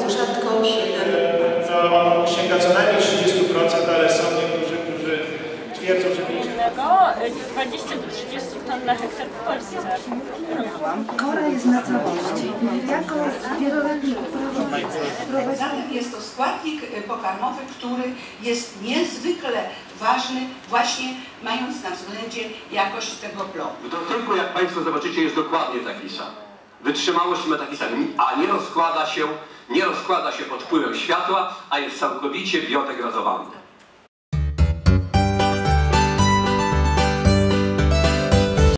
bardzo rzadko. No, on sięga co najmniej 30%, ale są niektórzy, którzy twierdzą, że 50%. innego 20 do 30 ton na hektar w Polsce. Kora jest na całości. Jako wieloletni Zatem jest to składnik pokarmowy, który jest niezwykle ważny, właśnie mając na względzie jakość tego plodu. W dotyku, jak Państwo zobaczycie, jest dokładnie taki sam. Wytrzymałość ma taki sam, a nie rozkłada się, nie rozkłada się pod wpływem światła, a jest całkowicie biodegradowany.